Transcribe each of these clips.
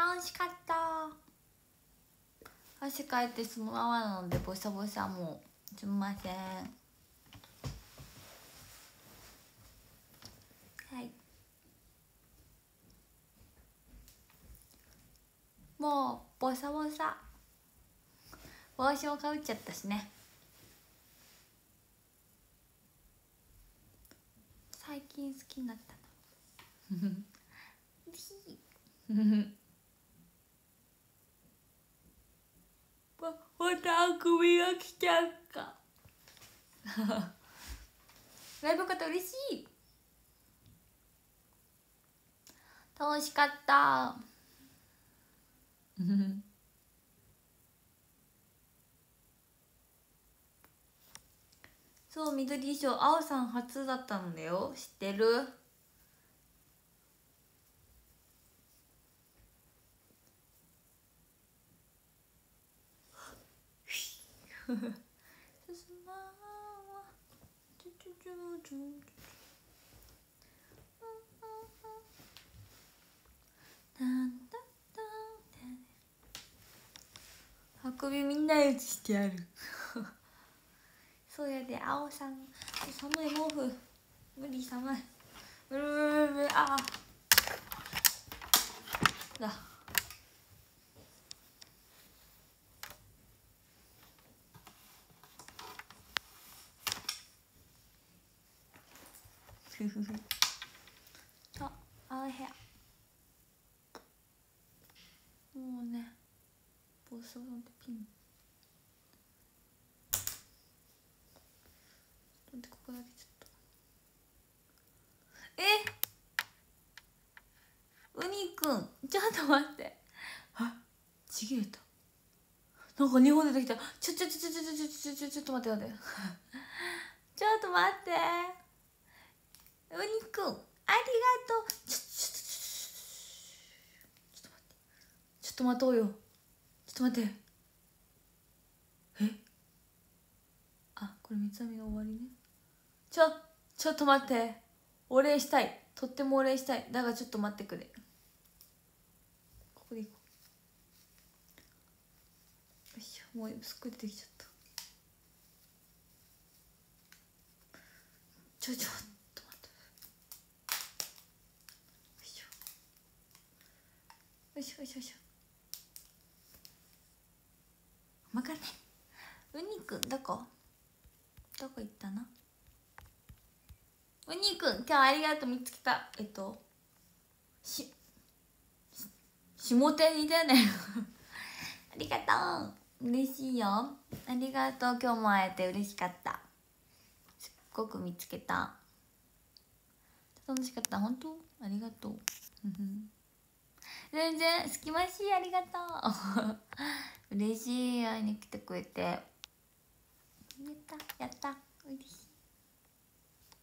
楽しかった。汗かいてそのままなのでボサボサもうすみません。はい。もうボサボサ帽子もかぶっちゃったしね。最近好きになったな。嬉しいままたあくびが来ちゃうか ライブ方嬉しい。楽しかった。そう緑衣装青さん初だったんだよ。知ってる？あくびみんなに移してやるそうやで青さん。寒い毛布無理寒いブルブルブルブルああだ。ああ部屋。もうねボスボンでピン。ちょっと待ってここだけちょっと。え？ウニくんちょっと待って。あ？ちぎれた。なんか日本出てきた。ちょちょちょちょちょちょちょちょちょっと待って待って。ちょっと待ってウニくんありがとう。ちょちょちょちょちょっと待って。ちょっと待とうよ。ちょっと待って。え？あこれ三つ編みの終わりね。ちょちょっと待って。お礼したい。とってもお礼したい。だがちょっと待ってくれ。ここでいこう。よいしょ。もうすっごい出てきちゃった。ちょちょっと待ってよいしょよいしょよいしょよいしょ。わかんない。ウニくんどこ？どこ行ったの？ウニくん今日ありがとう見つけた。えっとしし下手にだね ありがとう。嬉しいよ。ありがとう。今日も会えて嬉しかった。すっごく見つけた。楽しかった。本当？ありがとう。全然隙間しいありがとう。嬉しい会いに来てくれて。やったやった。嬉しい。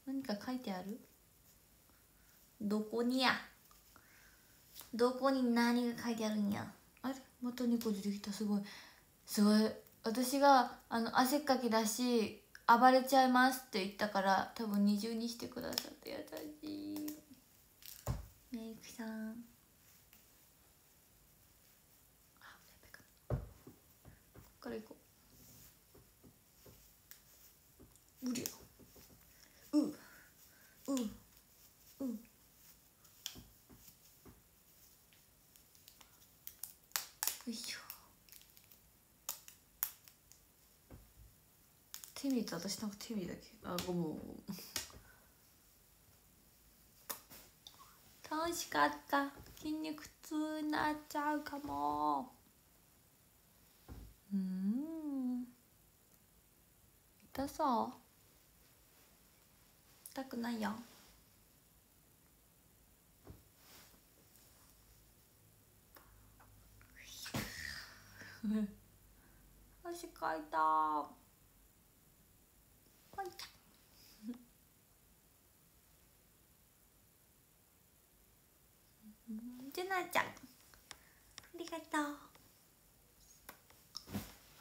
何か書いてある？どこにや？どこに何が書いてあるんや？あれ？また猫出てきたすごい。すごい。私があの汗っかきだし暴れちゃいますって言ったから多分二重にしてくださって優しい。メイクさんあやべかこっから行こう。うりゃうううよいしょ。手見て私なんか手見だけ。あごめん。楽しかった。筋肉痛になっちゃうかもうん。痛そう。痛くないよ。汗かいた。かいた。ジュナちゃん。ありがとう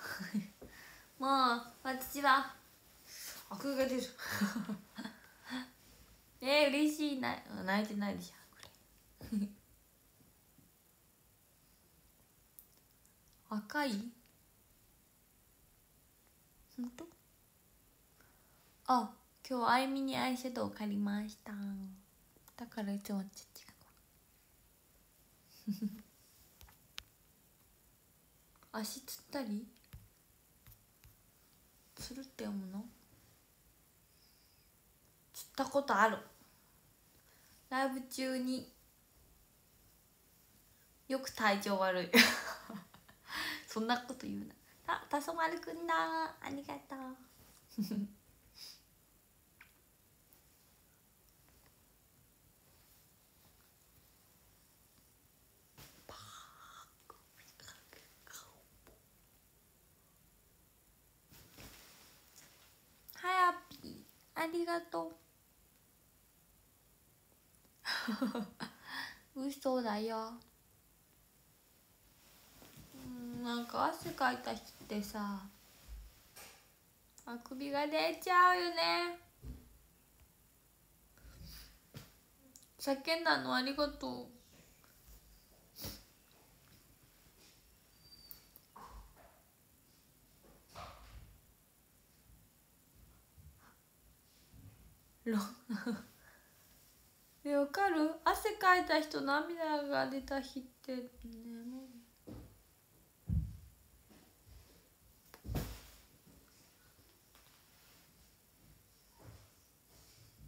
もう私は。アクが出る。えー、嬉しいな泣いてないでしょこれ。赤い？ほんとあ今日あいみにアイシャドウ借りました。だからいつもちっちゃく足つったり？つるって読むのつったことあるライブ中によく体調悪いそんなこと言うなあたそまるくんだありがとうはやぴありがとう。嘘だよ。うんなんか汗かいた人ってさあくびが出ちゃうよね。叫んだのありがとう。ロ えわかる？汗かいた人涙が出た日ってね。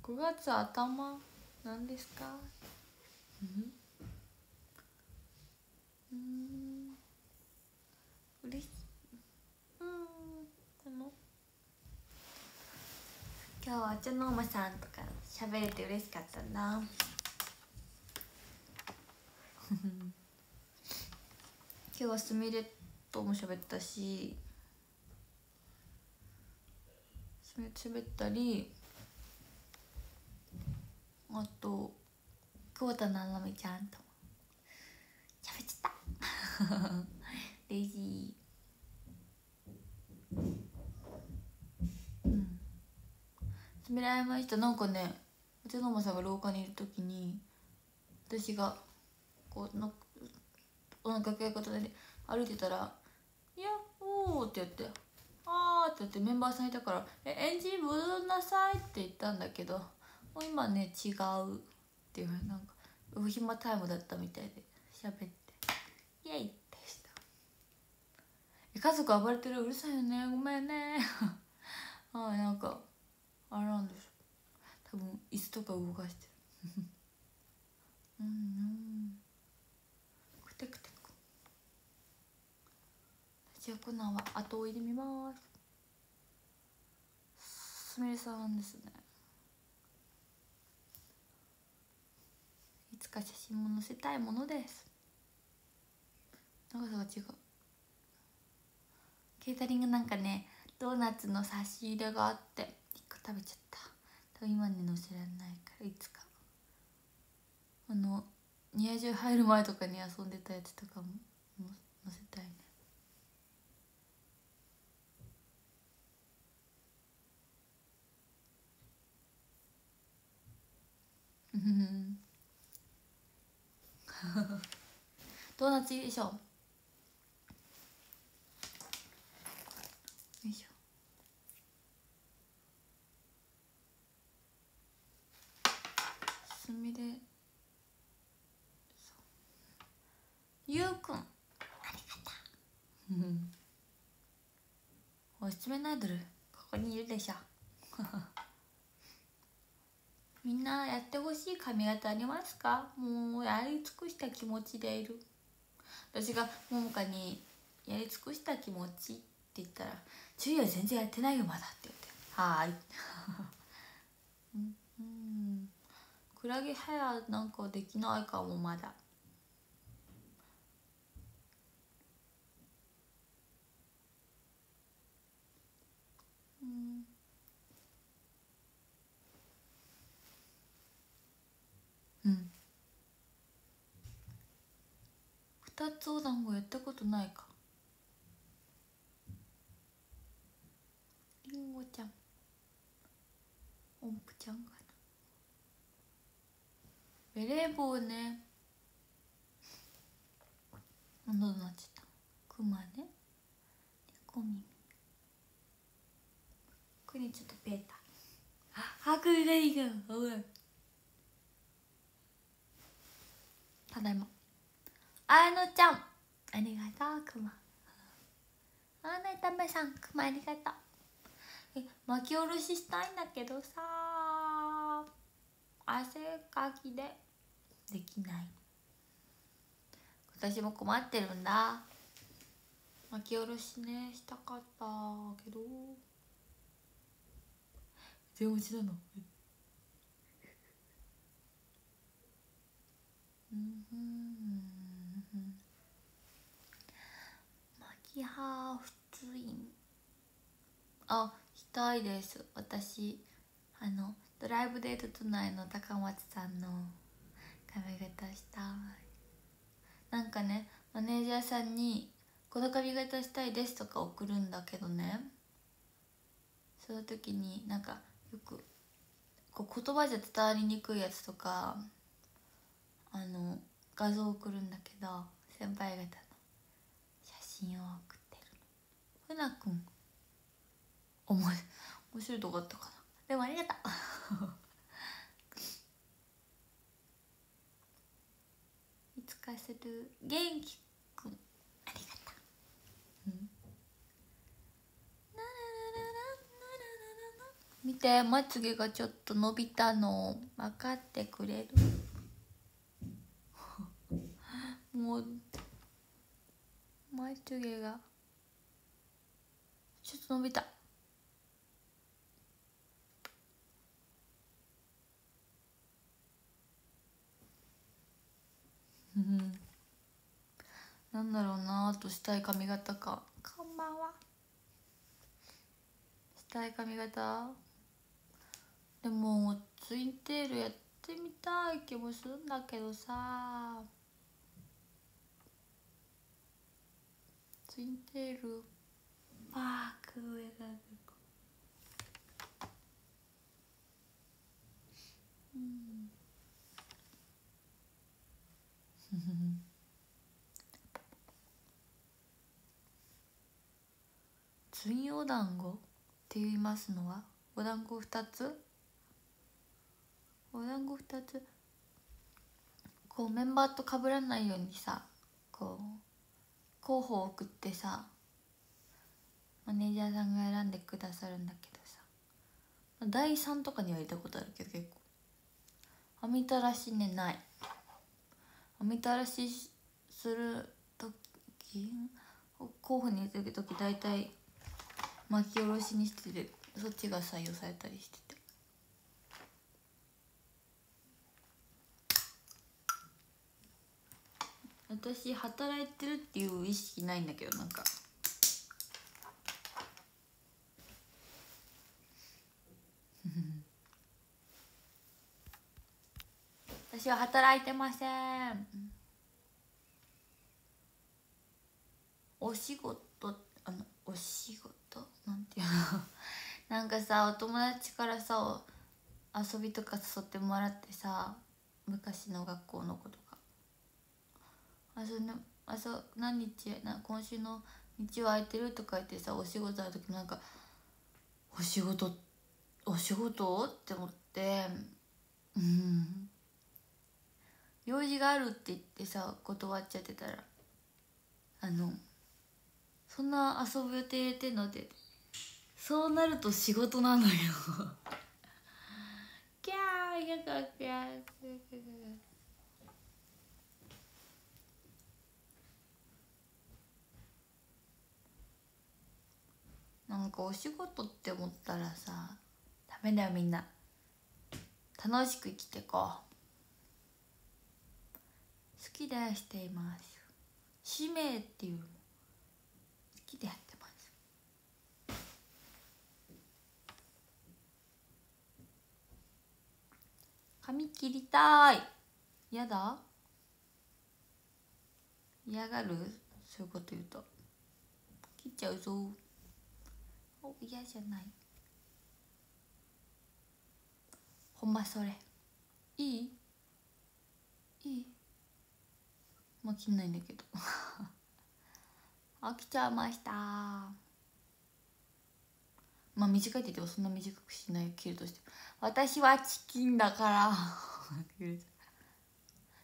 5月頭なんですか？うん。うん。嬉しいうんこの今日は茶の間さんとか喋れて嬉しかったな。今日はすみれとも喋ったしすみれと喋ったりあと久保田ななみちゃんとも喋っちゃった。レイジーうんすみれました。なんかねうちのまさんが廊下にいる時に私がこうのお腹掛け方で歩いてたら「いやおー」って言って「あー」って言ってメンバーさんいたから「えエンジン戻んなさい」って言ったんだけどもう今ね違うっていうなんかお暇タイムだったみたいで喋ってイエイってした。家族暴れてる？うるさいよね。ごめんね。あ あなんかあれなんでしょ。多分椅子とか動かしてる。うんうん。くてくてくじゃあコナンは後追いで見ます。すみれさんですね。いつか写真も載せたいものです。長さが違う。ケータリングなんかねドーナツの差し入れがあって。食べちゃった。多分今ね載せられないからいつか。あのニア中入る前とかに遊んでたやつとかもも載せたいね。うん。ドーナツいいでしょよいしょすみれゆう。くん。ありがとう。おすすめのアイドルここにいるでしょ。みんなやってほしい髪型ありますか？もうやり尽くした気持ちでいる。私がももかに「やり尽くした気持ち」って言ったら「注意は全然やってないよまだ」って言って「はーい」うんうんクラゲヘアなんかできないかもまだ。うん。うん。二つお団子やったことないか。りんごちゃん。音符ちゃんかなベレー帽ね。どうなっちゃった。クマね。猫耳。これちょっとペーター。はくがいいがおい。ただいま。あのちゃん。ありがとうクマあなためさん。クマありがとう。え巻き下ろししたいんだけどさ汗かきで。できない。私も困ってるんだ。巻き下ろしね。したかったけど。全落ちなの。うん。巻きハーフツインあしたいです。私あのドライブデート都内の高松さんの髪型したい。なんかねマネージャーさんに「この髪型したいです」とか送るんだけどね。その時になんかよくこう言葉じゃ伝わりにくいやつとかあの画像送るんだけど先輩方の写真を送ってるの。ふなくん。面白いとこあったかな。でもありがとう。いつかする元気くん。ありがとう、うん。見てまつげがちょっと伸びたの。分かってくれる。もうまつげがちょっと伸びた。うんなんだろうなあとしたい髪型か。こんばんは。したい髪型？でもツインテールやってみたい気もするんだけどさ。ツインテールパーク上がうんツインお団子って言いますのはお団子2つ？お団子2つ？こうメンバーと被らないようにさこう候補を送ってさマネージャーさんが選んでくださるんだけどさ第3とかには入れたことあるけど結構。網たらしねない。網たらしする時候補に入れる時大体巻き下ろしにしててそっちが採用されたりしてて。私働いてるっていう意識ないんだけどなんか。私は働いてません。お仕事あのお仕事なんていうの。なんかさお友達からさ遊びとか誘ってもらってさ昔の学校の子とか。あそのあそ何日な今週の日は空いてるとか言ってさお仕事ある時なんかお仕事お仕事って思ってうん。用事があるって言ってさ断っちゃってたら。あのそんな遊ぶ予定入れてんのって。そうなると仕事なのよ。キャーやだキャーなんかお仕事って思ったらさダメだよみんな。楽しく生きてこう。好きでしています。使命っていう好きでやってます髪切りたい。やだ。嫌がる？そういうこと言うと。切っちゃうぞ。お嫌じゃない。ほんまそれ。いい？いい？まあ切んないんだけど。飽きちゃいました。まあ短いって言ってもそんな短くしない切るとして私はチキンだから。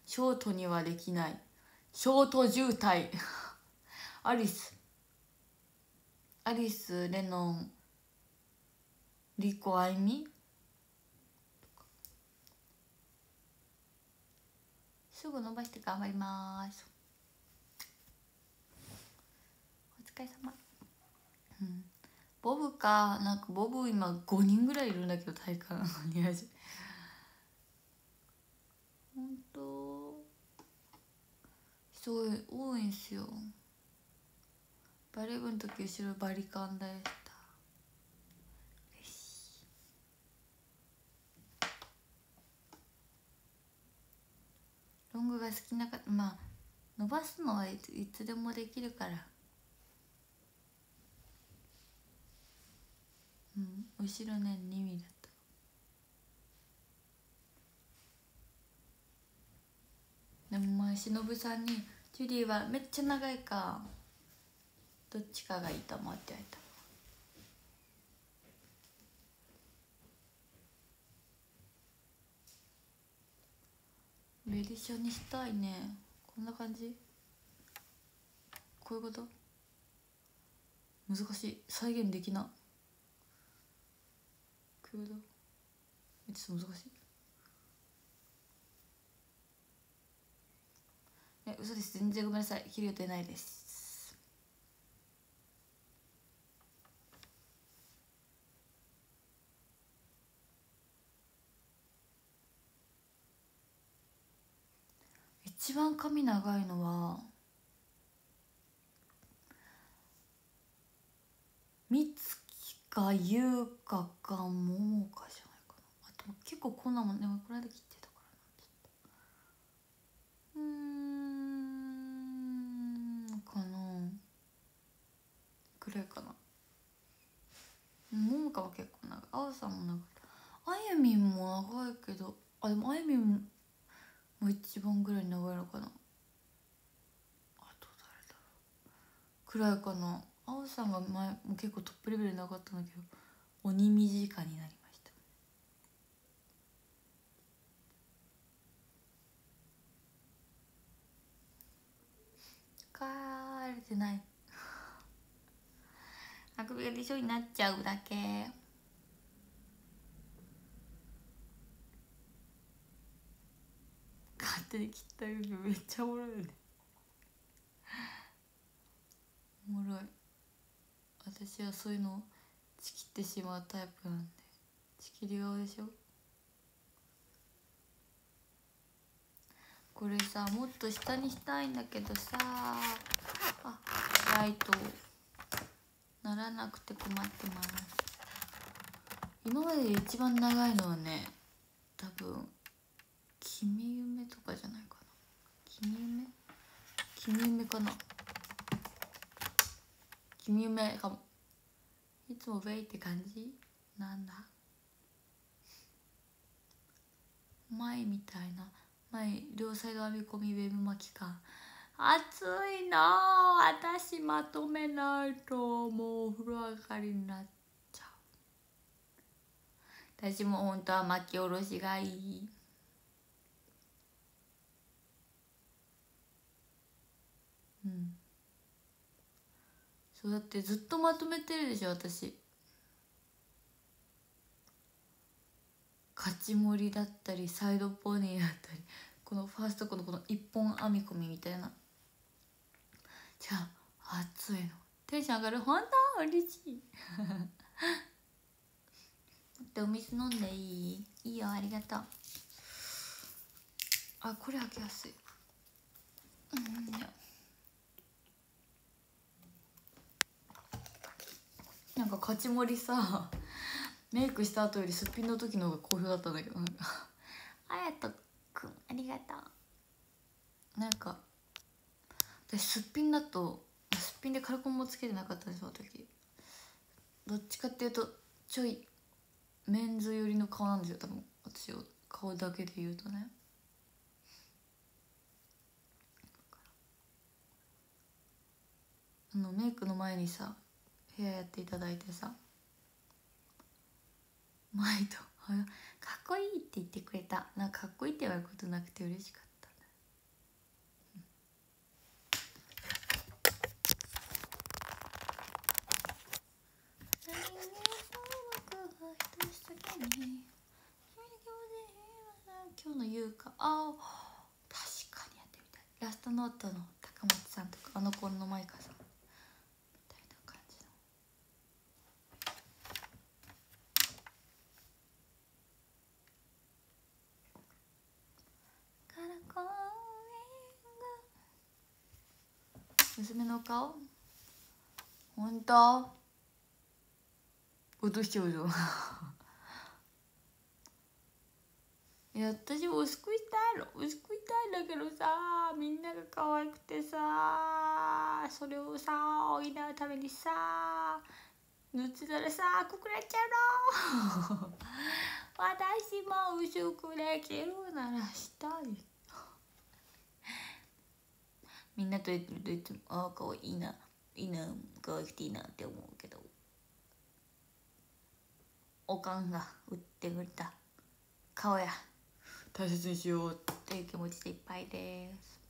ショートにはできない。ショート渋滞。アリス。アリスレノン。リコアイミ。すぐ伸ばして頑張ります。お疲れ様。うん。ボブかなんかボブ今5人ぐらいいるんだけど体育館に味本当人多いんすよ。バレー部の時後ろバリカンでした。ロングが好きなかまあ伸ばすのはいつでもできるから。うん。後ろね2ミリだった。でも前しのぶさんに「ジュリーはめっちゃ長いかどっちかがいいと思う」って言われた。ベリショにしたいね。こんな感じ。こういうこと？難しい。再現できない。こういうことちょっと難しい。え嘘です。全然ごめんなさい。切る予定ないです。一番髪長いのは美月か優香か桃かじゃな。いかな。あと結構こんな。もんでもこれで切ってたからな。うんかな。くらいかな。桃香は結構長い青さんも長いあゆみんも長いけどあでもあゆみんも一番ぐらい長いのかな。あと誰だろうくらいかな。さんが前も結構トップレベルなかったんだけど鬼短になりました。疲れてない。あくびが出そうになっちゃうだけ。勝手に切った部分めっちゃおもろいよね。おもろい。私はそういうのをちきってしまうタイプなんでちきり顔でしょ？これさもっと下にしたいんだけどさあライトならなくて困ってます。今までで一番長いのはね多分君夢とかじゃないかな。君夢君夢かな。君夢かも。いつもウェイって感じ？なんだ？前みたいな。前両サイド編み込みウェブ巻きか。暑いな私まとめないともうお風呂上がりになっちゃう。私も本当は巻き下ろしがいい。うん。そうだってずっとまとめてるでしょ私。勝ち盛りだったりサイドポニーだったりこのファーストこのこの一本編み込みみたいな。じゃあ熱いの。テンション上がる。ほんと嬉しい。ってお水飲んでいい？いいよありがとう。あこれ開けやすい。うんいやなんか勝ち盛りさメイクした後よりすっぴんの時の方が好評だったんだけどなんか「あやとくんありがとう」なんか私すっぴんだとすっぴんでカラコンもつけてなかったんですその時。どっちかっていうとちょいメンズ寄りの顔なんですよ多分。私を顔だけで言うとね。あのメイクの前にさヘアやっていただいてさ。マイと「かっこいい」って言ってくれた。なんかかっこいいって言われることなくて嬉しかった。今日の優香。あ確かにやってみたい。ラストノートの高松さんとかあの子のマイカさんみたいな感じのから公園が娘の顔本当？落としちゃうぞ いや私も薄くしたいの。薄くしたいんだけどさみんなが可愛くてさそれをさ補うためにさ塗ってたらさこくらっちゃうの。私も薄くできるならしたい。みんなとやってるといつもああ可愛いいないいな可愛くていいなって思うけどおかんが売ってくれた顔や。大切にしよう。っていう気持ちでいっぱいです。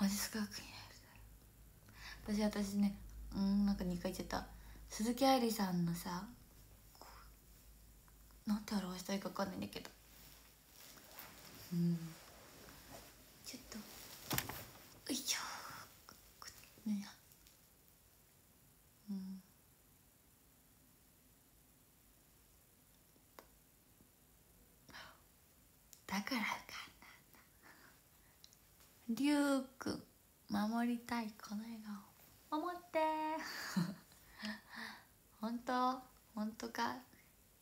マジスカークになる。私私ねうんなんか2回言っちゃった。鈴木愛理さんのさなんて表したいか分かんないんだけど。うん。ちょっと。いしょうんだからかなりゅうくん守りたいこの笑顔守って本当本当か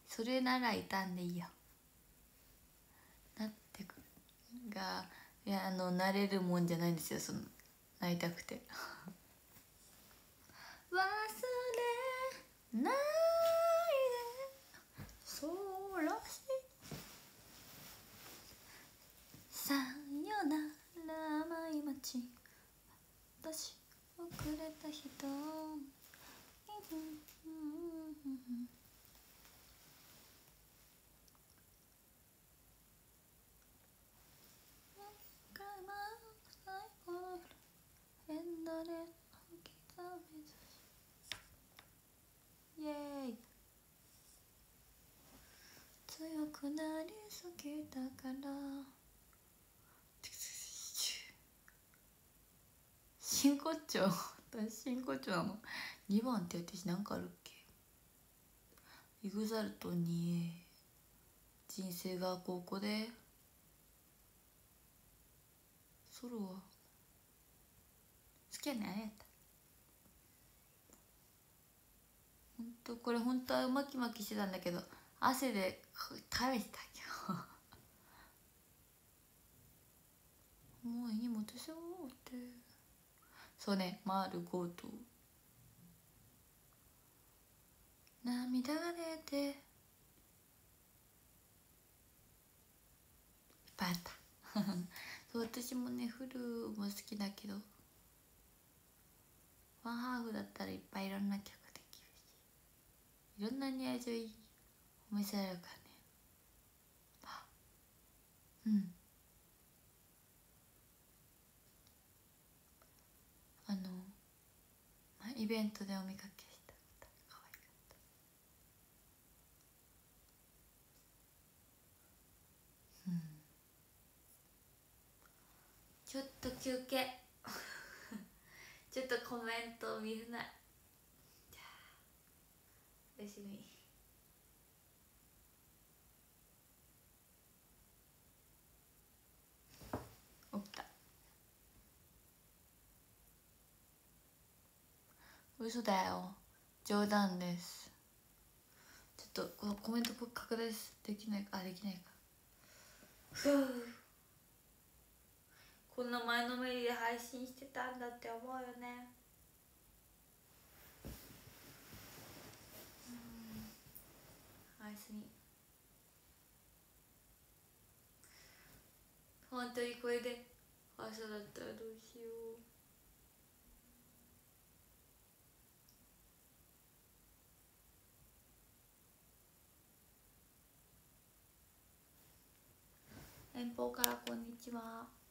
それならいたんでいいよなってくがいやあの慣れるもんじゃないんですよそのなりたくて。忘れないで。そうらしいさよなら舞町私遅れた人。うんうんうんうん。イエーイ強くなりすぎたから真骨頂私真骨頂なの2番って私何かあるっけイグザルトに人生がここでソロは好きやねんやった本当これ本当は巻き巻きしてたんだけど汗で食べてた今日 もう荷物しようってそうね丸ごと涙が出て。いっぱいあった。そう私もねフルも好きだけど。ワンハーフだったらいっぱいいろんな曲できるしいろんなに味をお見せられるからね。あうん。あの、まあ、イベントでお見かけした方可愛かった。うん。ちょっと休憩。ちょっとコメントを見るなじゃあおやすみ起きた。嘘だよ。冗談です。ちょっとこのコメント拡大できないかあできないか。ふうこんな前のめりで配信してたんだって思うよね。うん。おすみ本当にこれで朝だったらどうしよう。遠方からこんにちは。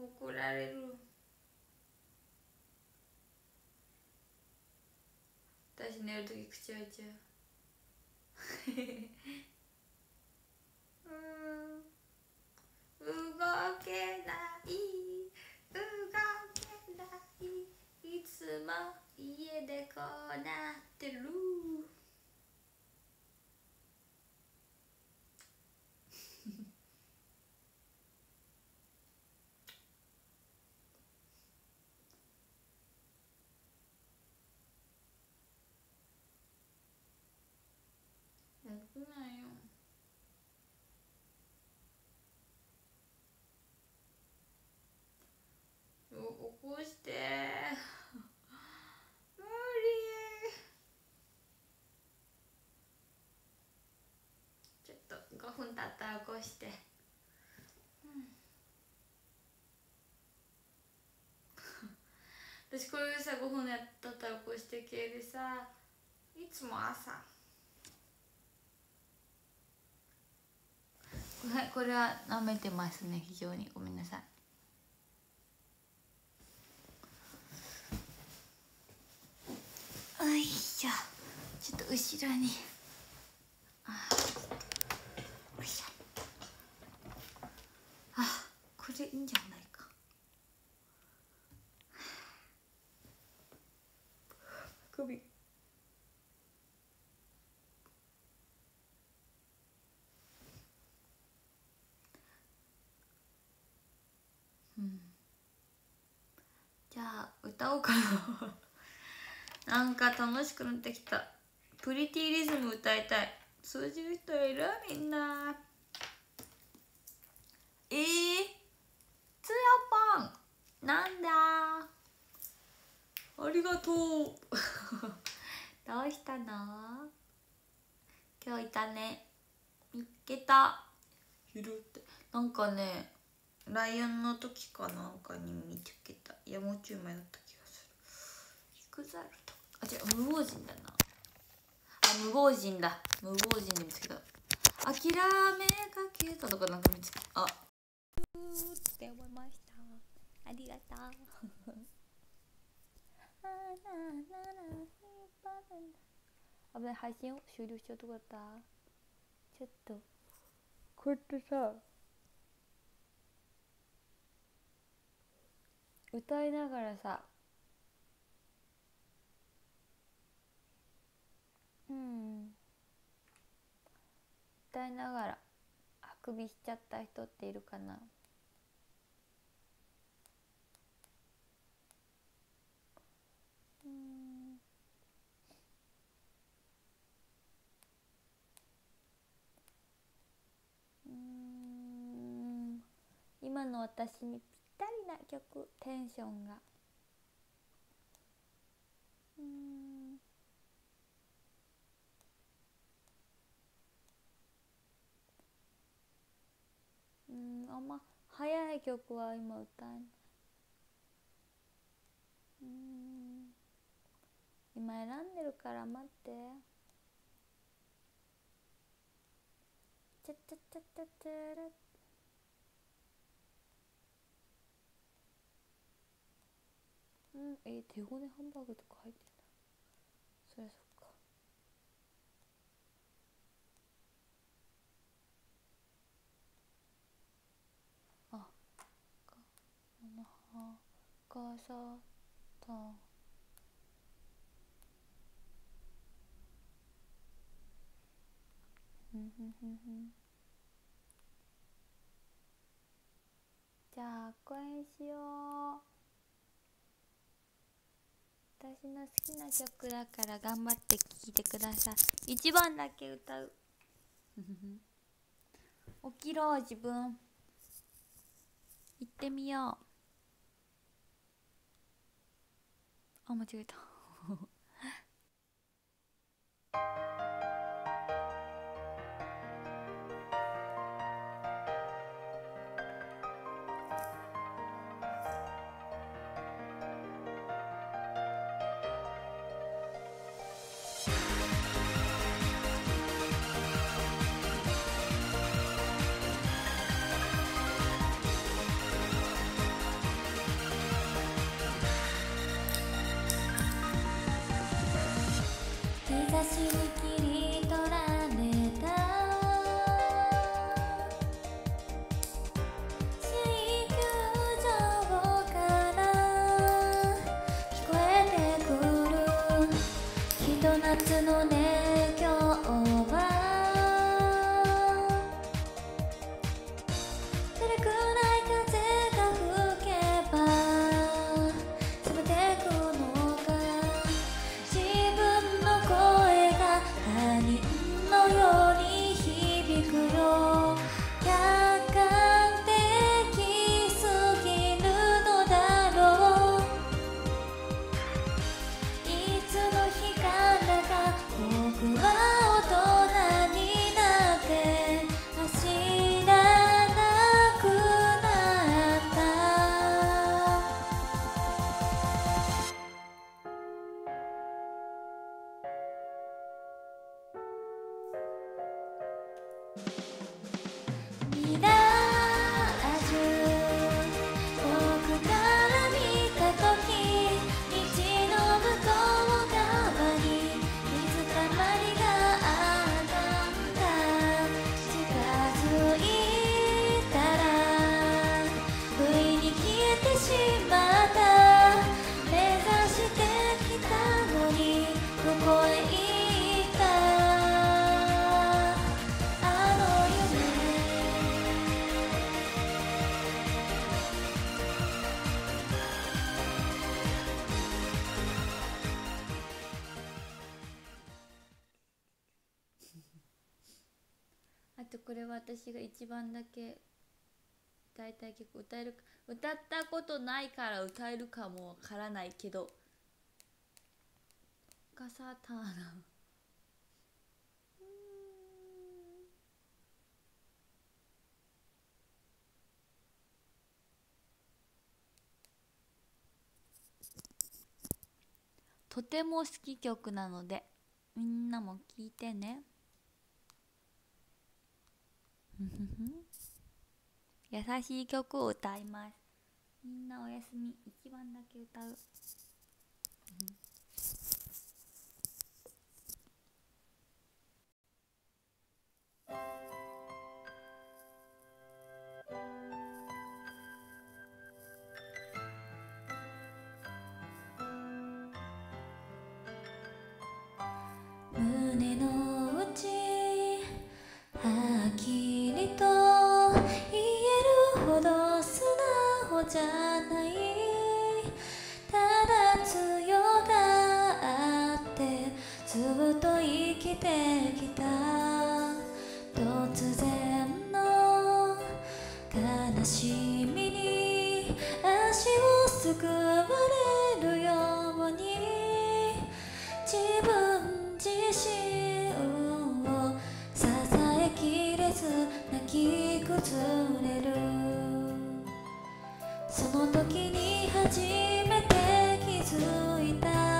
怒られる。私寝るとき口開いちゃう。うん。動けない。動けない。いつも家でこうなってるよくないよお起こして無理ちょっと5分経 ったら起こして私これさ5分やったたら起こして系でさいつも朝。これは舐めてますね非常に。ごめんなさい。よいしょ。ちょっと後ろにあよいしょあこれいいんじゃないか首うんじゃあ歌おうかな。なんか楽しくなってきた。プリティリズム歌いたい。通じる人いる？みんな。えー、つやぱんなんだ？ありがとう。どうしたの？今日いたね。見っけた。ひるって。なんかねライオンの時かなんかに見つけた。いやもうちょい前だった。クザルとあ違う無謀人だな。あ無謀人だ。無謀人で見つけた。諦めかけたとかなんか見つけあ。って思いました。ありがとう。危ない配信を終了しちゃうとこだった。ちょっと。こうやってさ歌いながらさうん。歌いながらあくびしちゃった人っているかな。うん。うん。今の私にぴったりな曲テンションが。うん。うんあんま早い曲は今歌えない。うん。今選んでるから待って。チャチャチャチャチャラ。うんえー、手ごねハンバーグとか入ってんだそりゃそっこそと」じゃあこれしよう。私の好きな曲だから頑張って聴いてください。一番だけ歌う。起きろ自分。行ってみよう。あ間違えた。の音一番だけ歌いたい曲歌える歌ったことないから歌えるかもわからないけどサターナとても好き曲なのでみんなも聴いてね。優しい曲を歌います。みんなおやすみ一番だけ歌う。胸のきてきた。突然の悲しみに足をすくわれるように自分自身を支えきれず泣き崩れる。その時に初めて気づいた。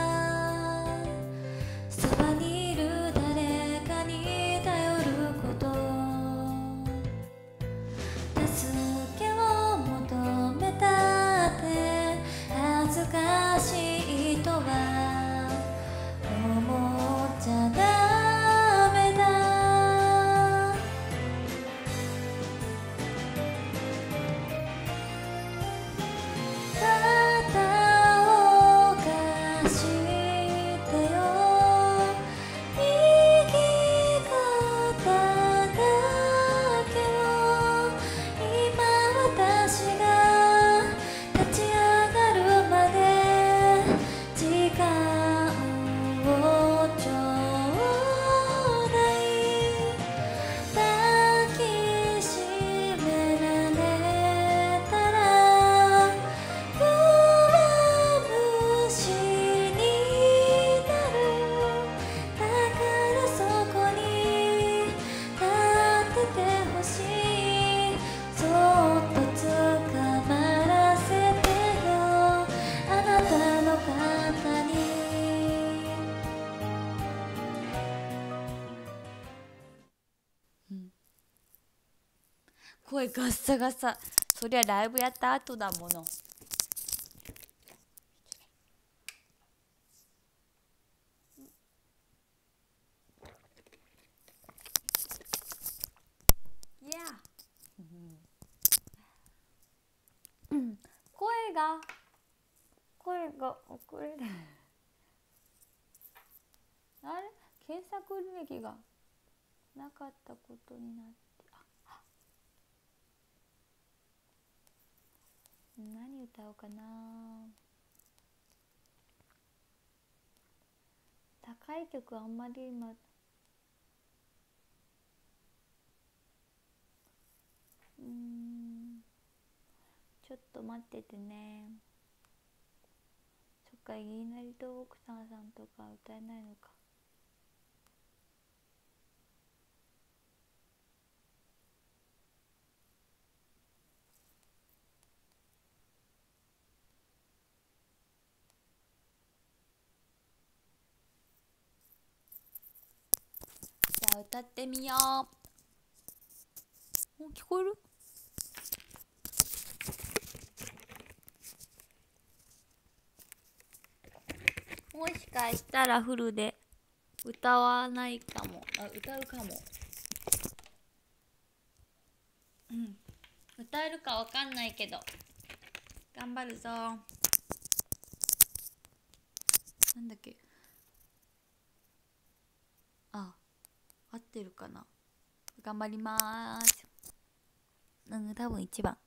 ガッサガサ。そりゃライブやった後だもの。いや、うん、声が。声が遅れるあれ？検索履歴がなかったことになってああ何歌おうかな。高い曲あんまり今うんちょっと待っててね。そっかいきなりと奥さんさんとか歌えないのか。ゃあ歌ってみよう。お聞こえる？もしかしたらフルで歌わないかも。あ歌うかも。うん。歌えるかわかんないけど。頑張るぞ。なんだっけあ合ってるかな。頑張ります。うん多分1番。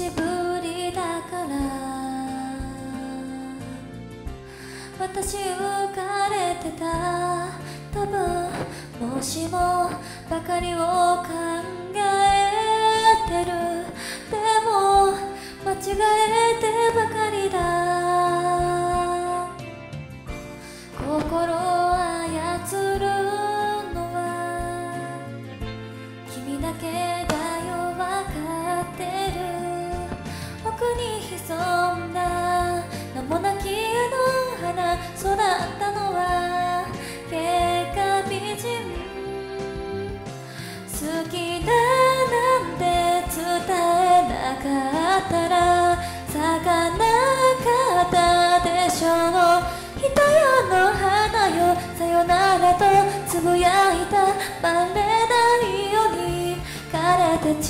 しぶりだから。私浮かれてた。多分もしもばかりを考えてる。でも間違えてばかりだ。かったら咲かなかったでしょう。人よの花よさよならとつぶやいた。バレないように枯れて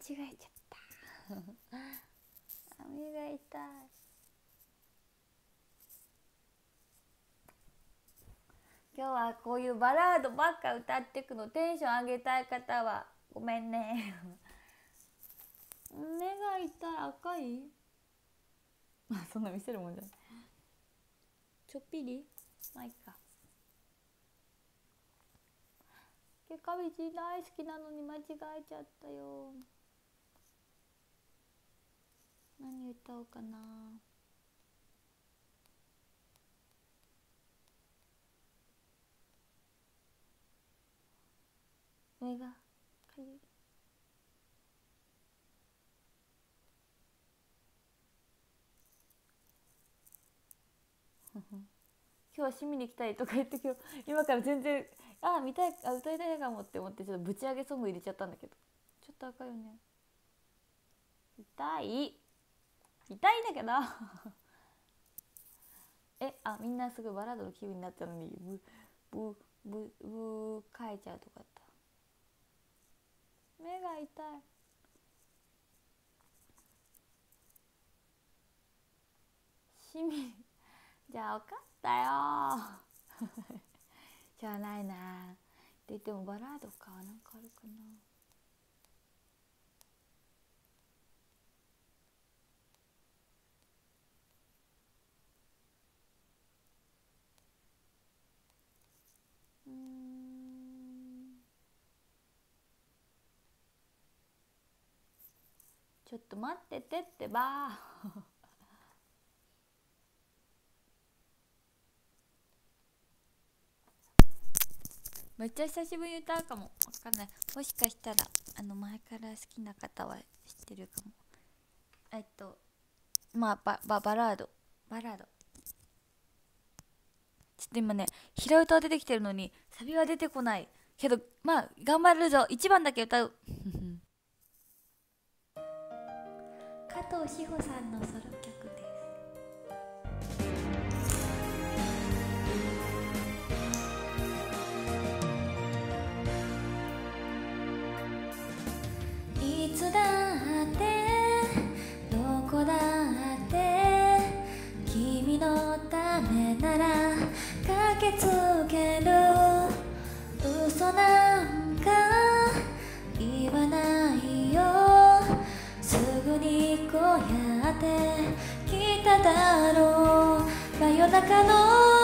違えちゃった。目が痛い。今日はこういうバラードばっか歌ってくのテンション上げたい方はごめんね。目が痛い。赤い？あそんな見せるもんじゃない。ちょっぴり？まあいっか。結果美人大好きなのに間違えちゃったよ。何歌おうかな。目がかゆい今日は趣味に行きたいとか言って今日今から全然あ見たいあ歌いたいかもって思ってちょっとぶち上げソング入れちゃったんだけど。ちょっと赤いよね。痛い。痛いんだけど。えあみんなすごいバラードの気分になったのに。ブブブブ書いちゃうとかった。目が痛い。趣味 じゃあ分かったよ。しゃあないな。って言ってもバラードか。なんかあるかな。ちょっと待っててってば。めっちゃ久しぶりに歌うかも。わかんない。もしかしたらあの前から好きな方は知ってるかも。えっとまあバババラード。バラード。ちょっと今ね平歌は出てきてるのにサビは出てこない。けどまあ頑張るぞ。1番だけ歌う。加藤志保さんのソロ曲です。いつだってどこだって君のためならつける。嘘なんか言わないよ。すぐにこうやって来ただろう。真夜中の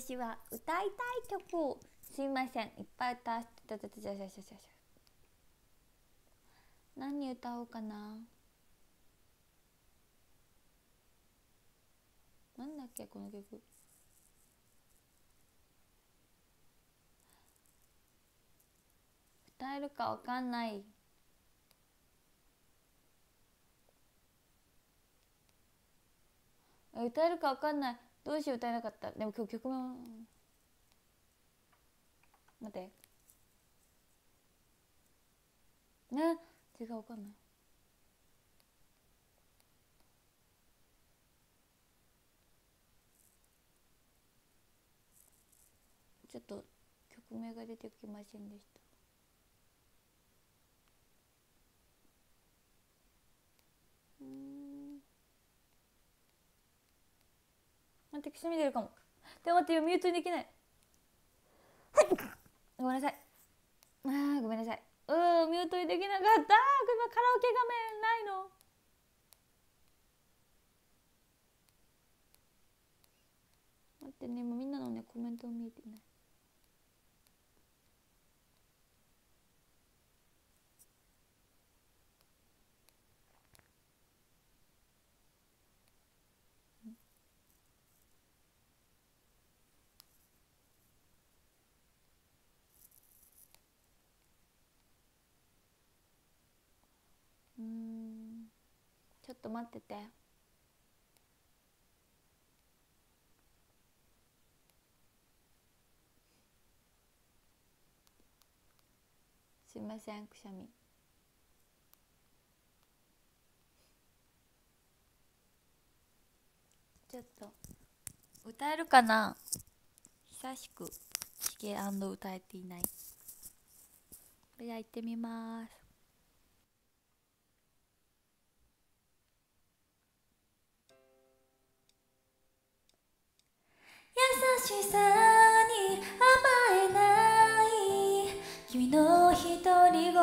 私は歌いたい曲をすいません。いっぱい歌わせて何歌おうかな？なんだっけこの曲。歌えるかわかんない。歌えるかわかんない。どうしよう歌えなかった？でも今日曲も待って。ね違うわかんな。いちょっと曲名が出てきませんでした。うん。待ってくしみ出るかも。でも待ってよミュートにできない。ごめんなさい。あーごめんなさい。うんミュートにできなかった。今カラオケ画面ないの。待ってね今みんなのねコメント見えてない。ちょっと待ってて。すいませんくしゃみ。ちょっと歌えるかな？久しくしげ歌えていない。じゃあ行ってみます。優しさに甘えない君の独り言を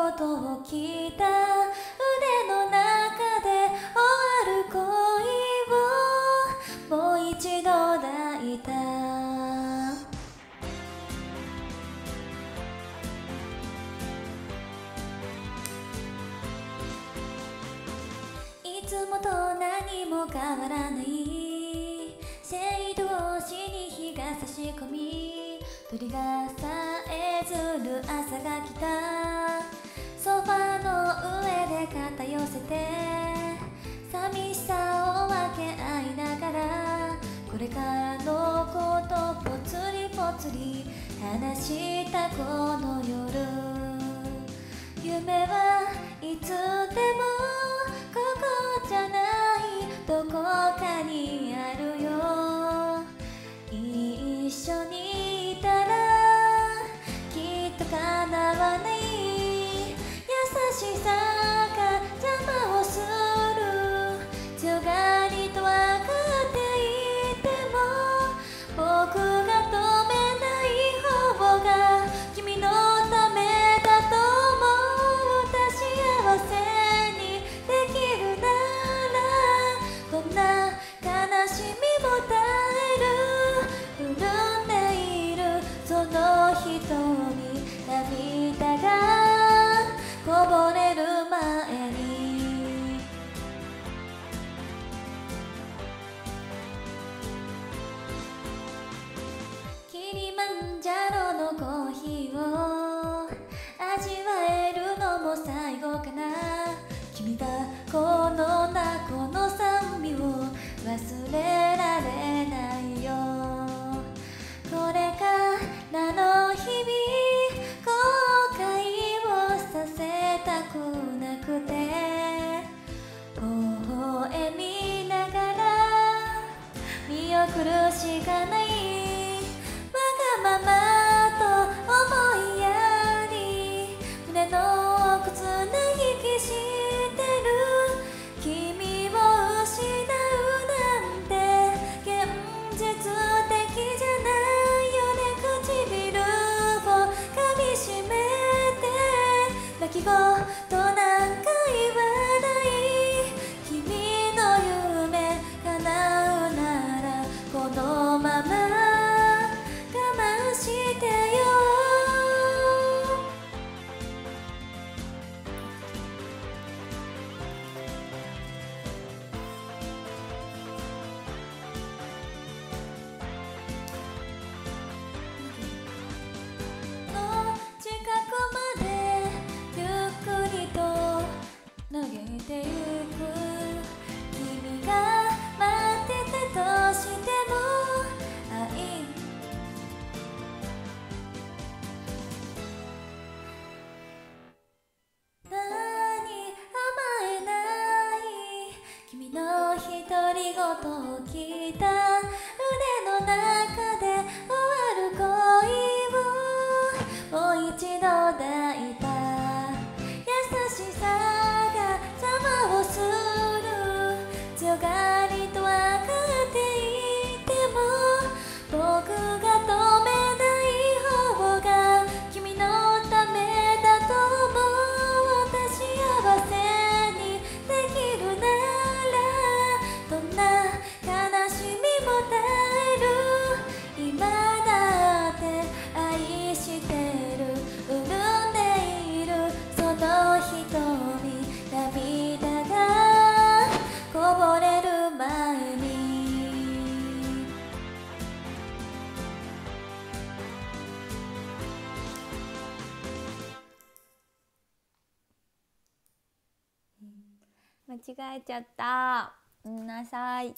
聞いた腕の中で終わる恋をもう一度抱いた。いつもと何も変わらない青銅しに日が差し込み鳥がさえずる朝が来た。ソファの上で肩寄せて寂しさを分け合いながらこれからのことぽつりぽつり話したこの夜。夢はいつでもここじゃないどこかにある。緒にいたらきっと叶わない。優しさリマンジャロのコーヒーを味わえるのも最後かな。君がこのなこの酸味を忘れられないよ。これからの日々後悔をさせたくなくて。微笑みながら見送るしかない。わがえちゃった。ごめんなさい。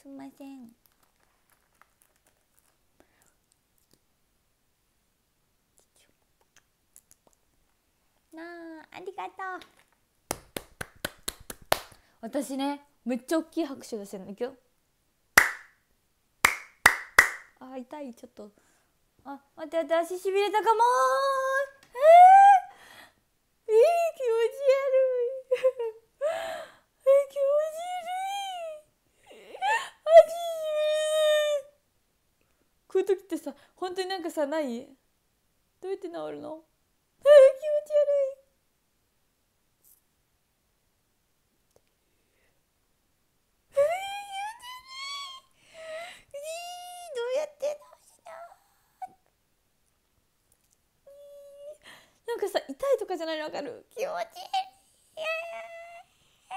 すんません。なあありがとう。私ねめっちゃ大きい拍手出せるの。いくよ。あ痛い。ちょっと。あ待って待って足しびれたかもーえー、えー、気持ち悪いえ気持ち悪い足しびれるこういう時ってさ本当になんかさない？どうやって治るの？えー、気持ち悪い。えー、気持ち悪いえー、どうやって治すのなんかさ痛いとかじゃないの？わかる？気持ちい。いいやいやえー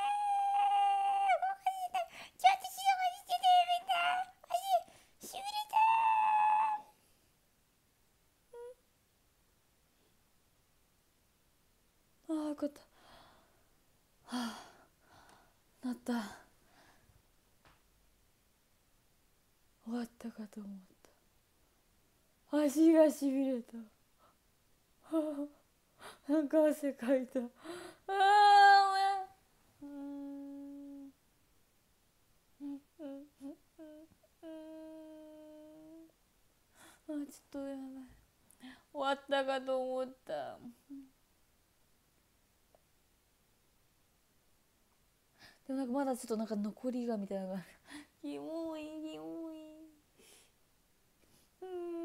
おかしいなちょっと静かにしててみんな足しびれたああよかったはあなった終わったかと思った足がしびれた。はあ、なんか汗かいた。ああ、ごめん。うーん。うん。うん。うん。うん。あ、ちょっとやばい。終わったかと思った。でもなん。かまだちょっとなん。か残りがみたいなのが。キモい、キモい。うん。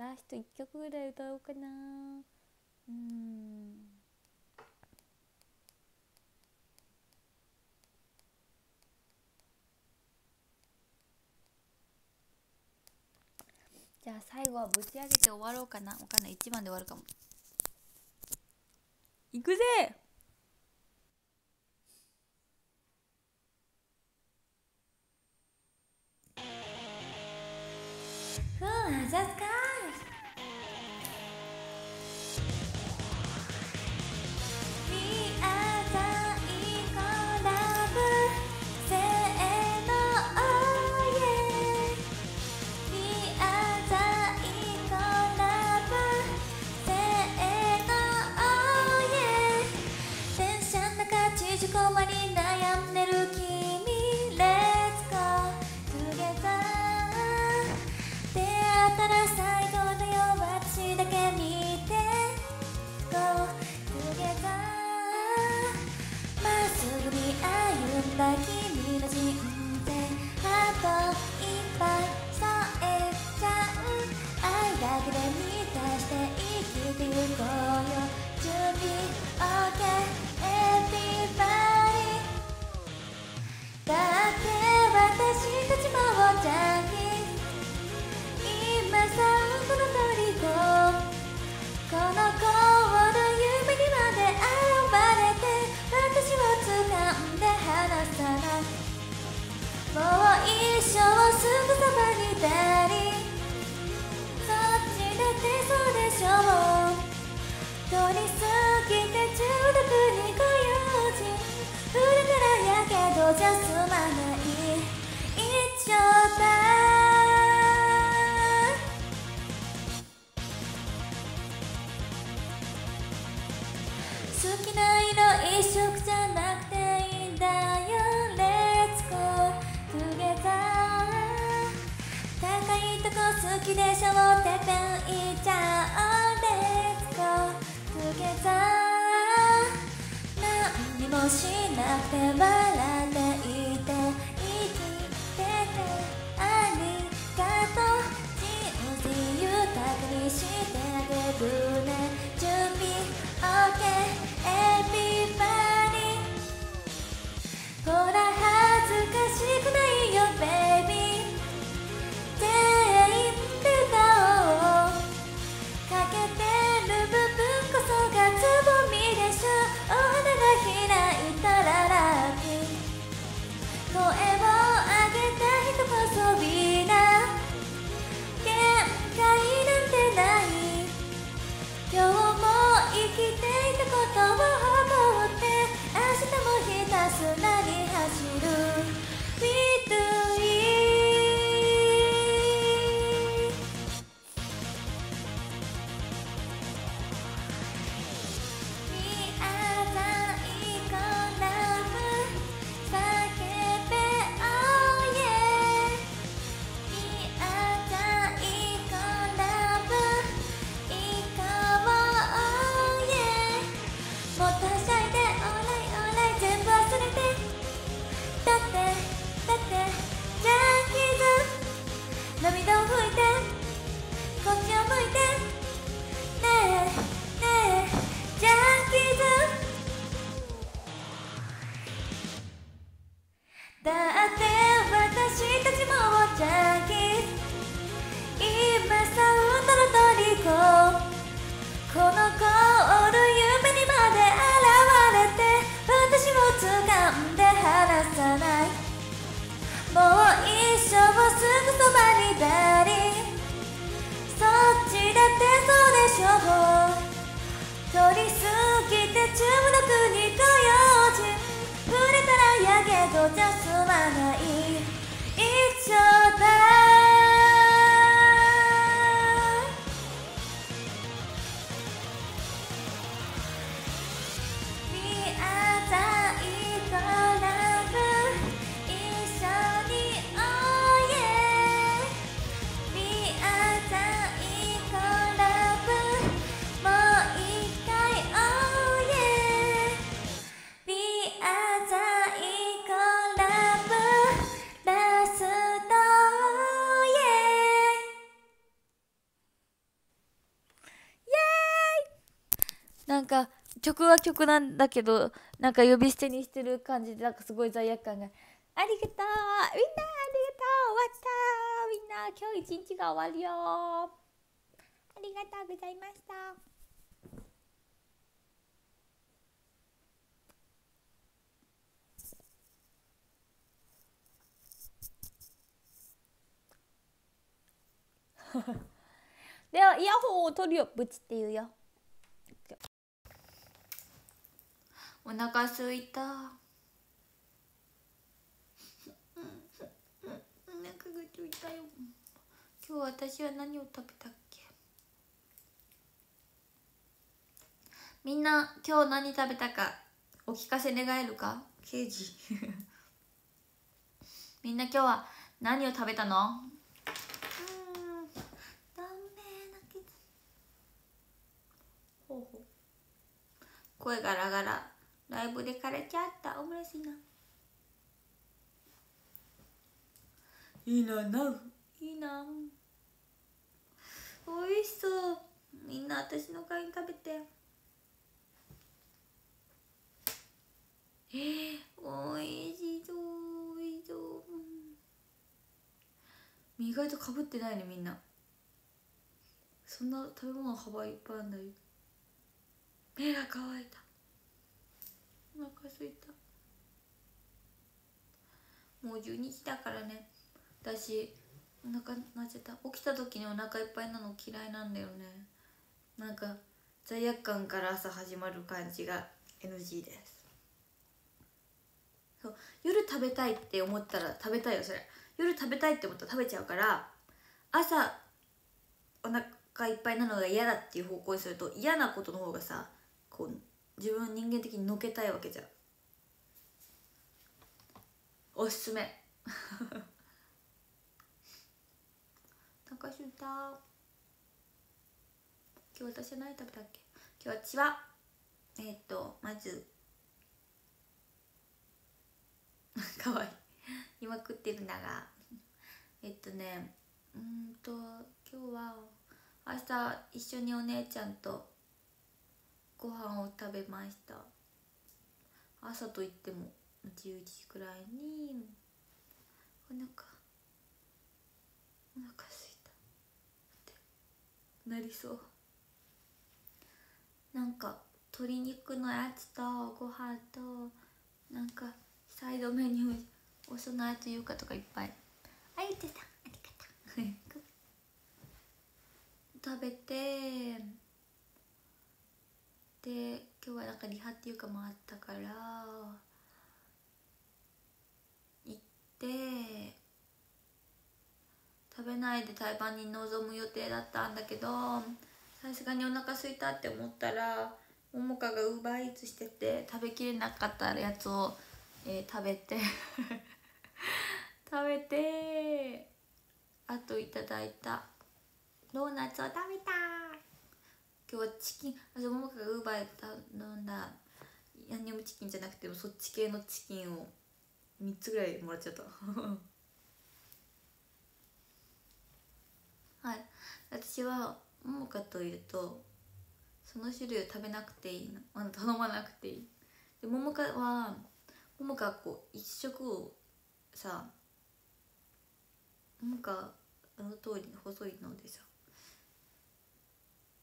ラスト1曲ぐらい歌おうかな。うん。じゃあ最後はぶち上げて終わろうかな。わかんない。1番で終わるかも。いくぜ！ふわじゃすか私たちもジもう一生すぐそばにダリそっちだってそうでしょう。通り過ぎて注目にご用心触れたらやけどじゃ済まない。一生だ「曲は曲なんだけどなんか呼び捨てにしてる感じでなんかすごい罪悪感が。ありがとうみんなありがとう終わったみんな今日一日が終わるよ。ありがとうございました。ではイヤホンを取るよブチって言うよ。お腹すいた。お腹がすいたよ。今日私は何を食べたっけ？みんな今日何食べたかお聞かせ願えるか？刑事 みんな今日は何を食べたの？声ガラガラライブで枯れちゃったオムライスいいないいなないいな。おいしそう。みんな私の代わりに食べて。えー、おいしそうおいしそう。うん意外とかぶってないねみんな。そんな食べ物幅いっぱいあるんだよ。目が乾いたお腹すいた。もう12時だからね。私お腹なっちゃった。起きた時にお腹いっぱいなの嫌いなんだよね。なんか罪悪感から朝始まる感じが NG です。そう。夜食べたいって思ったら食べたいよそれ。夜食べたいって思ったら食べちゃうから朝お腹いっぱいなのが嫌だっていう方向にすると嫌なことの方がさこう自分人間的にのけたいわけじゃん。おすすめ。高すいた今日私は何食べたっけ？今日は私はえっ、とまず。かわいい。今食ってるんだが。えっとねうんと今日は朝一緒にお姉ちゃんとご飯を食べました。朝といっても10時くらいにお腹お腹すいた。ってなりそう。なんか鶏肉のやつとご飯となんかサイドメニューお供えというかとかいっぱい。あゆてさんありがとう。食べてで今日はなんかリハっていうかもあったから行って食べないで台湾に臨む予定だったんだけどさすがにお腹空いたって思ったらももかがウーバーイーツしてて食べきれなかったやつを、えー、食べて 食べてあといただいたドーナツを食べた。今日はチキンあそももかがウーバーで頼んだ。ヤンニョムチキンじゃなくてもそっち系のチキンを3つぐらいもらっちゃった。はい。私はももかといるとその種類を食べなくていいの。あの頼まなくていい。でももかはももかこう一食をさももかあの通り細いのでさ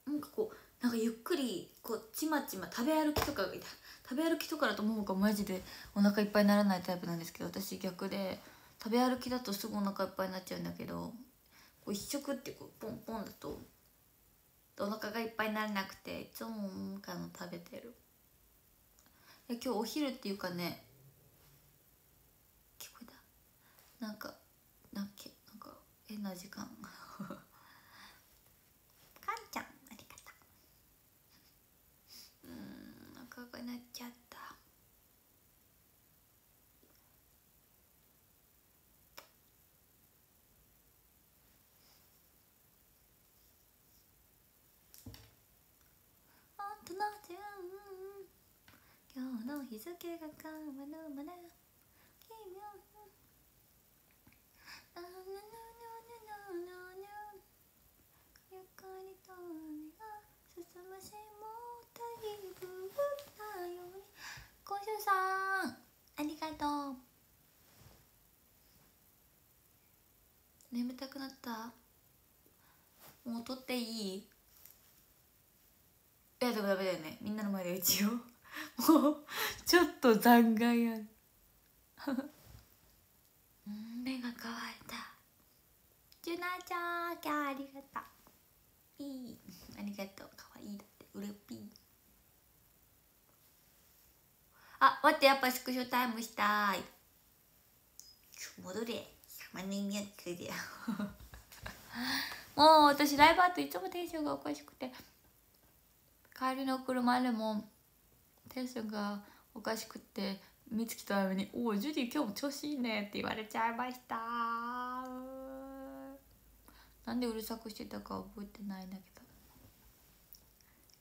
なんかこうなんかゆっくりこうちまちま食べ歩きとか食べ歩きとかだとももかマジでお腹いっぱいにならないタイプなんですけど私逆で食べ歩きだとすぐお腹いっぱいになっちゃうんだけどこう一食ってこうポンポンだとお腹がいっぱいにならなくていつもももかの食べてる。今日お昼っていうかね聞こえた？なんかなんけなんか変な時間。かんちゃんくなっちゃった。あ今日の日付が変わるまで奇妙あななななななゆっくりと雨が進むしもうだいぶだよねご主さんありがとう。眠たくなった。もう撮っていい。いやでもダメだよね。みんなの前で一応。もうちょっと残骸ある。ん目が乾いたジュナちゃん今日ありがとう。いい。ありがとう。かわいいだって。うれぴーあ待ってやっぱスクショタイムしたい。戻れ。様の意味はそれでもう私ライブアートいつもテンションがおかしくて。帰りの車でもテンションがおかしくて。美月とあやめに「おおジュディ今日も調子いいね」って言われちゃいました。なんでうるさくしてたか覚えてないんだけど。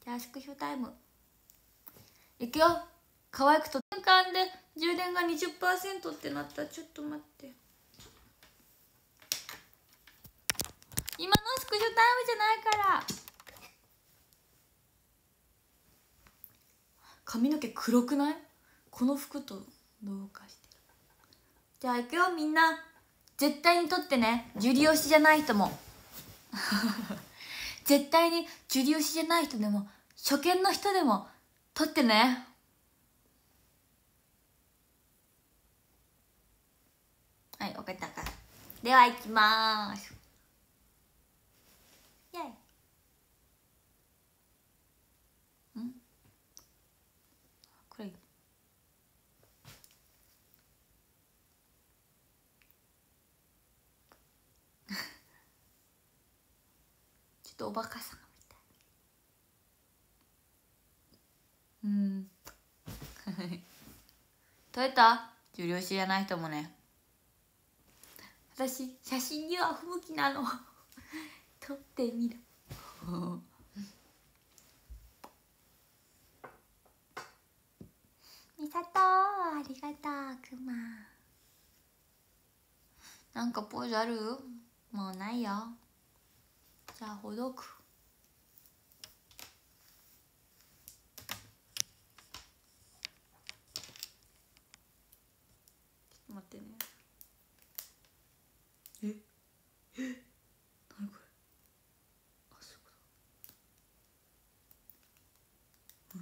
じゃあスクショタイム。いくよ。可愛くと瞬間で充電が20%ってなった。ちょっと待って。今のスクショタイムじゃないから。髪の毛黒くない？この服とどうかしてる。じゃあ行くよみんな。絶対に撮ってね。ジュリ推しじゃない人も。絶対にジュリ推しじゃない人でも初見の人でも撮ってね。はい分かったからでは行きます。イェイ。ん？これ。ちょっとおバカさんみたい。うん。撮れた？重量子じゃない人もね。私写真には不向きなの。撮ってみる。みさとありがとうくま。なんかポーズある？もうないよ。じゃあほどく。ちょっと待ってねええ何これあそういうこと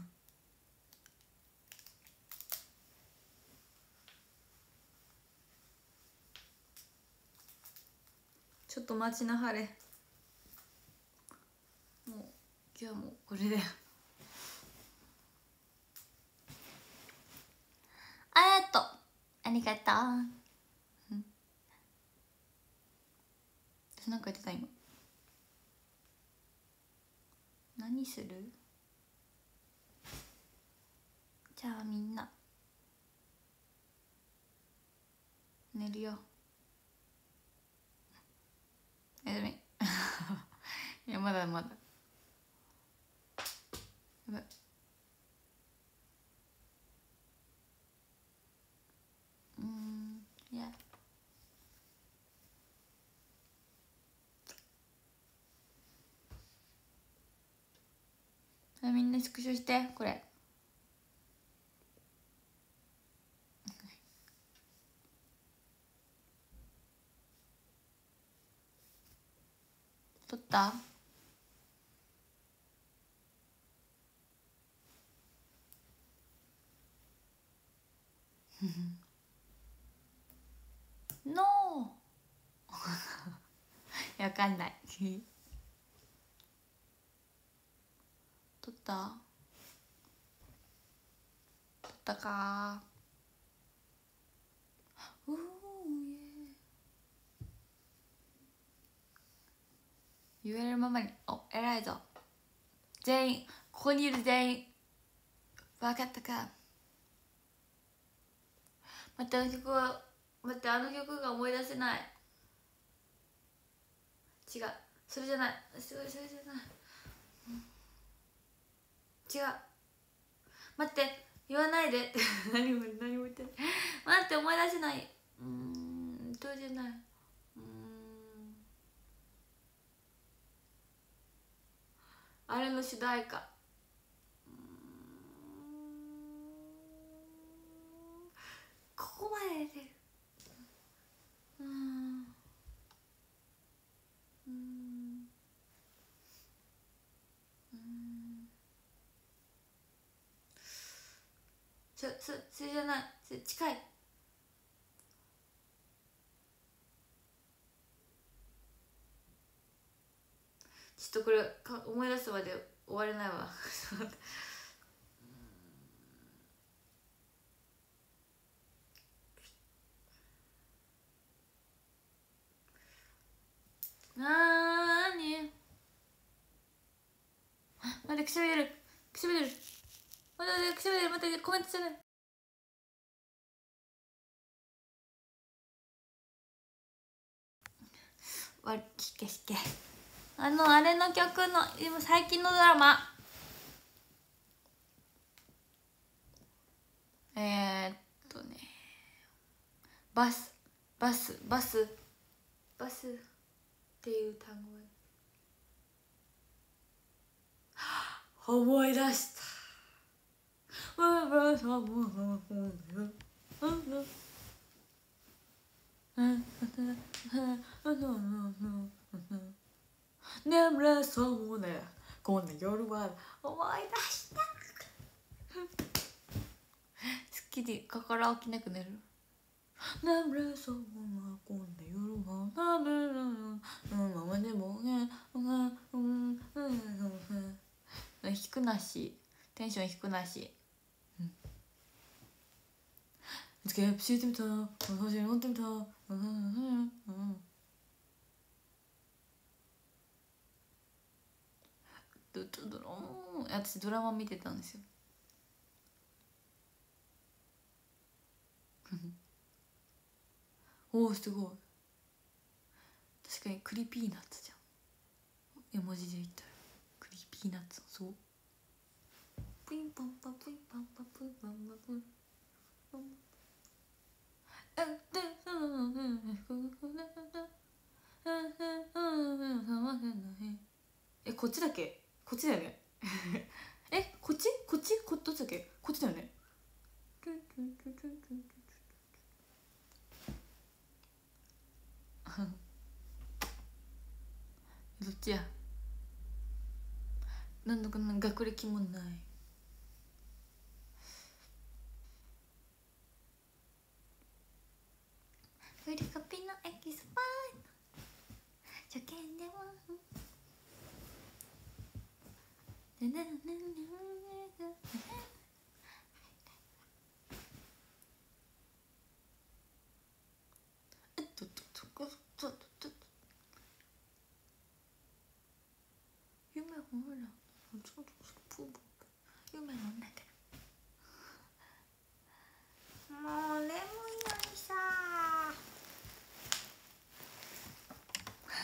ちょっと待ちなはれ。もう今日もこれで。ありがとう。ありがとううん私なんか言ってた今。何する？じゃあみんな。寝るよ。おやすみいやまだまだ。やばい。うんいや。みんなスクショしてこれ。撮った？ノー。わかんない。撮った。撮ったか。うー言え。るままに。お偉いぞ。全員ここにいる全員。分かったか。待ってあの曲は待ってあの曲が思い出せない。違う。それじゃない。すごいそれじゃない、違う。待って言わないで。何も何も言ってない。待って思い出せない。うんそれじない。うん。あれの主題歌。ここまで出る。うんうーんうーんそそそれじゃないそれ近い。ちょっとこれか思い出すまで終われないわ。なーに。待ってくしゃみ出る。くしゃみ出る。待ってくしゃみ出る待ってコメントしてないわしけしけ。あのあれの曲の最近のドラマ。えー、っとね。バスバスバス。バスっていう単語。思い出した。眠れそうね。こんな夜は。思い出した。好きで心起きなくなる眠れそうなこんな夜は。眠れのままでもね。うんうんうん低くなしテンション低くなしつけ教えてみた私に持ってみたうんうんうんドドドローン私ドラマ見てたんですよおおすごい確かに Creepy Nuts じゃん絵文字で言ったら Creepy Nuts そうプインパンパプインパンパプインパンパプインパンパえこっちだっけ？こっちだよね。えこっち？こっち？こどっちだっけ？こっちだよね。どっちや？何だかな学歴もない。フリコピのエキスパー初見ではねねねねねえっとっとっとっとっとっと夢ほら夢の中もう眠いのにさ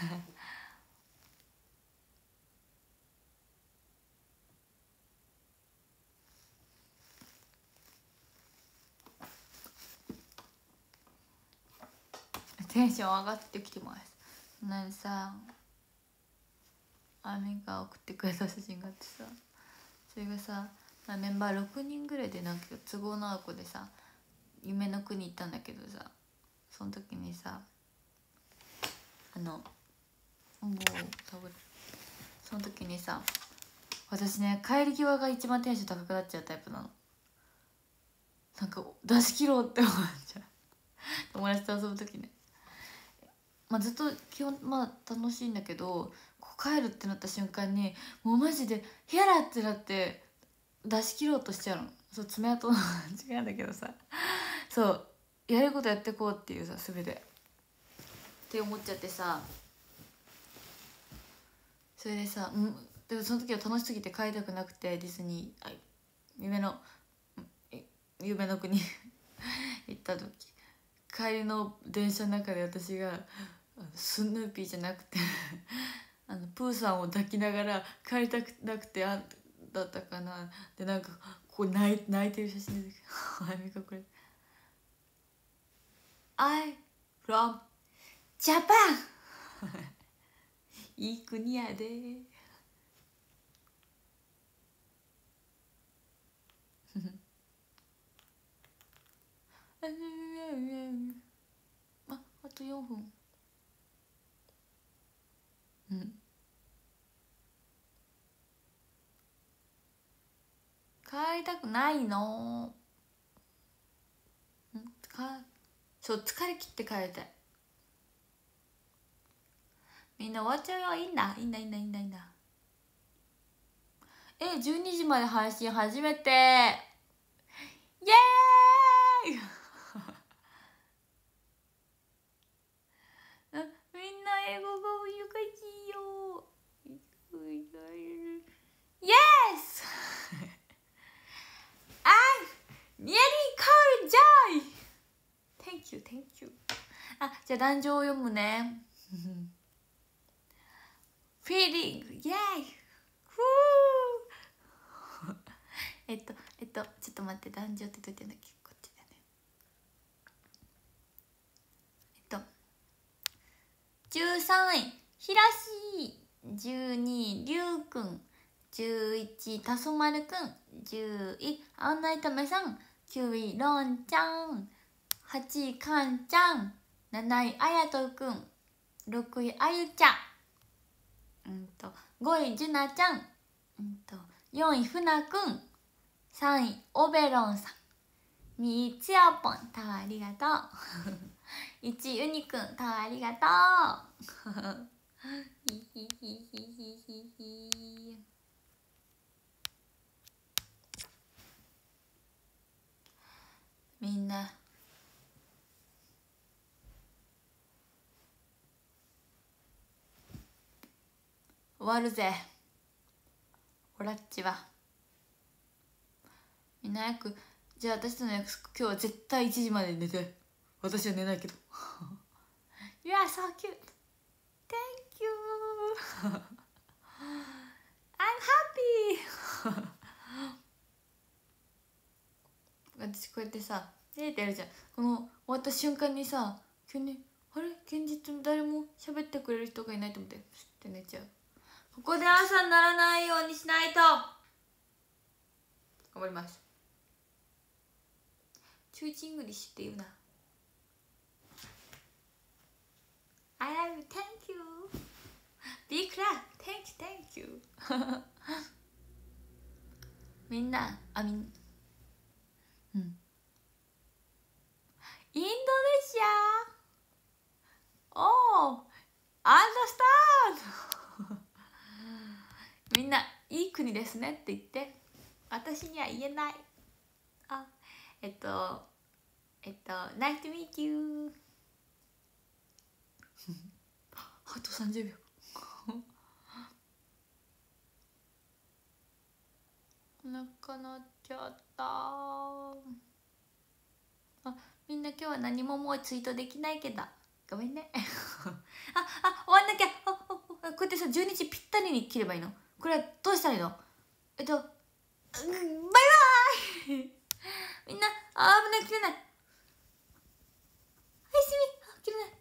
テンション上がってきてます。なにさアミが送ってくれた写真があってさ。それがさ、メンバー6人ぐらいでなんか都合の合う子でさ夢の国行ったんだけどさその時にさあのもう多分その時にさ私ね帰り際が一番テンション高くなっちゃうタイプなの。なんか出し切ろうって思っちゃう。友達と遊ぶ時ね。まあずっと基本まあ楽しいんだけどこう帰るってなった瞬間にもうマジで「ヒャラ!」ってなって出し切ろうとしちゃうの。そう爪痕の違うんだけどさ。そうやることやってこうっていうさ全てって思っちゃってさそれでさんでもその時は楽しすぎて帰りたくなくてディズニーあ夢の夢の国 行った時。帰りの電車の中で私がスヌーピーじゃなくて あのプーさんを抱きながら帰りたくなくてあだったかな。でなんかこう泣い泣いてる写真出てきた あみかこれ I from Japan! いい国やで。ああと4分。うん。帰りたくないの。んかそう疲れ切って帰りたい。みんな終わっちゃうよ。いいんだ。いいんだいいんだいいんだ。いいんだえ12時まで配信初めて。イエーイ！みんな英語が難しいよ。イエス！I'm nearly called joy Thank you, thank you. あ、じゃあ壇上を読むね。Feeling, yay! ふー えっと、えっと、ちょっと待って、壇上ってどうやってんだっけ？こっちだね。えっと、13位、ひらし12位、りゅうくん。11位、たそまるくん。10位、あんないためさん。9位、ろんちゃん。8位、かんちゃん。7位、あやとくん。6位、あゆちゃん。うんと5位じゅなちゃん、うんと4位ふなくん。3位オベロンさん。2位つやぽんタワーありがとう。1位うにくん。タワーありがとう。ひ ひひひひひひ。みんな終わるぜ。オラッチは。みんな早く。じゃあ私との約束今日は絶対1時まで寝て。私は寝ないけど。You are so cute. Thank you. I'm happy. 私こうやってさ「えってるじゃん。この終わった瞬間にさ急に「あれ？現実誰も喋ってくれる人がいない」と思ってって寝ちゃう。ここで朝にならないようにしないと。頑張ります。中1 English って言うな。I love you, thank you. Be clap, thank you, thank you. みんなあみんうん。インドネシア。おおアンダースタンみんないい国ですねって言って私には言えない。あえっとえっと Nice to meet you あと30秒。お腹鳴っちゃった。あみんな今日は何ももうツイートできないけど。ごめんね。ああ終わんなきゃ。あこうやってさ12時ぴったりに切ればいいの。これどうしたらいいの？えっとうんバイバイ。みんなあ危ない切れない。はいすみ切れない。